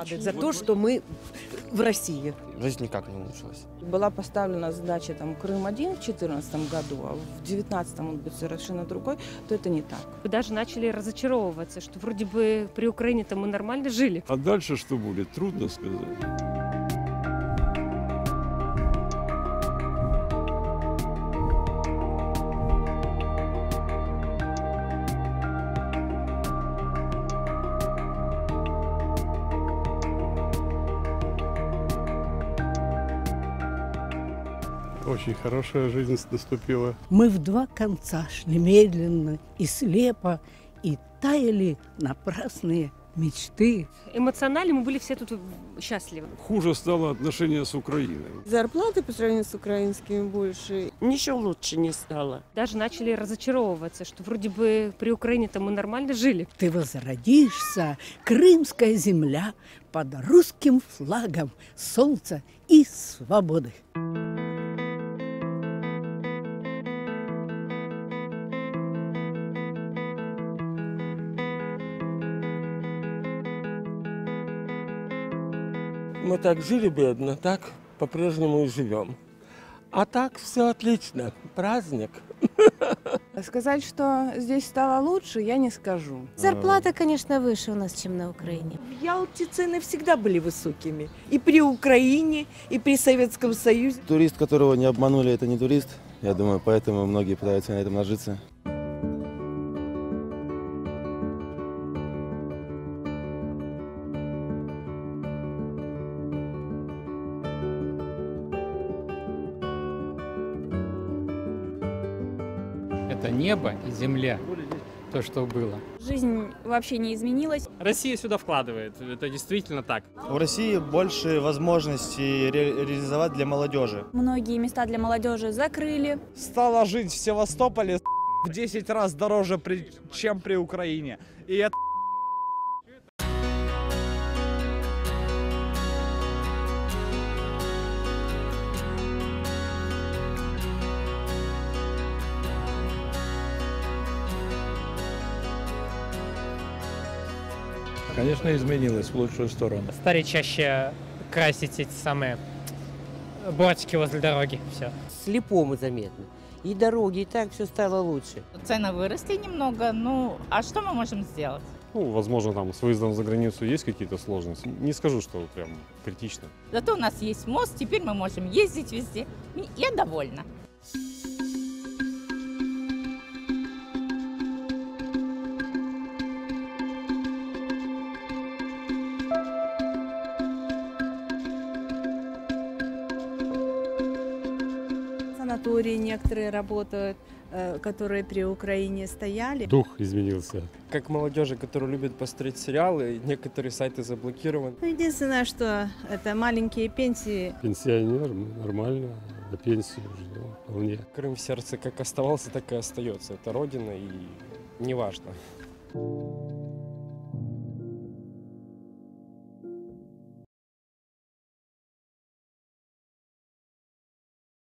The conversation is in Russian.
рады за то, что мы в России. Жизнь никак не улучшилась. Была поставлена задача там Крым-1 в 2014 году, а в 2019 он будет совершенно другой, то это не так. Вы даже начали разочаровываться, что вроде бы при Украине-то мы нормально жили. А дальше что будет, трудно сказать. Очень хорошая жизнь наступила. Мы в два конца шли медленно и слепо, и таяли напрасные мечты. Эмоционально мы были все тут счастливы. Хуже стало отношение с Украиной. Зарплаты по сравнению с украинскими больше. Ничего лучше не стало. Даже начали разочаровываться, что вроде бы при Украине-то мы нормально жили. Ты возродишься, крымская земля, под русским флагом солнца и свободы. Мы так жили бедно, так по-прежнему и живем. А так все отлично. Праздник. Сказать, что здесь стало лучше, я не скажу. Зарплата, конечно, выше у нас, чем на Украине. В Ялте цены всегда были высокими. И при Украине, и при Советском Союзе. Турист, которого не обманули, это не турист. Я думаю, поэтому многие пытаются на этом нажиться. Это небо и земля, то, что было. Жизнь вообще не изменилась. Россия сюда вкладывает, это действительно так. В России больше возможностей ре реализовать для молодежи. Многие места для молодежи закрыли. Стало жить в Севастополе в 10 раз дороже, при, чем при Украине. И это Конечно, изменилось в лучшую сторону. Стали чаще красить эти самые бортики возле дороги. Все. Слепому заметно. И дороги, и так все стало лучше. Цены выросли немного, ну, а что мы можем сделать? Ну, возможно, там с выездом за границу есть какие-то сложности. Не скажу, что прям критично. Зато у нас есть мост, теперь мы можем ездить везде. Я довольна. Санатории некоторые работают, которые при Украине стояли. Дух изменился. Как молодежи, которые любят посмотреть сериалы, некоторые сайты заблокированы. Ну, единственное, что это маленькие пенсии. Пенсионер, нормально, на пенсию уже, да, вполне. Крым в сердце как оставался, так и остается. Это родина и неважно. важно.